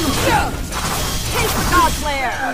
Take the God Flare!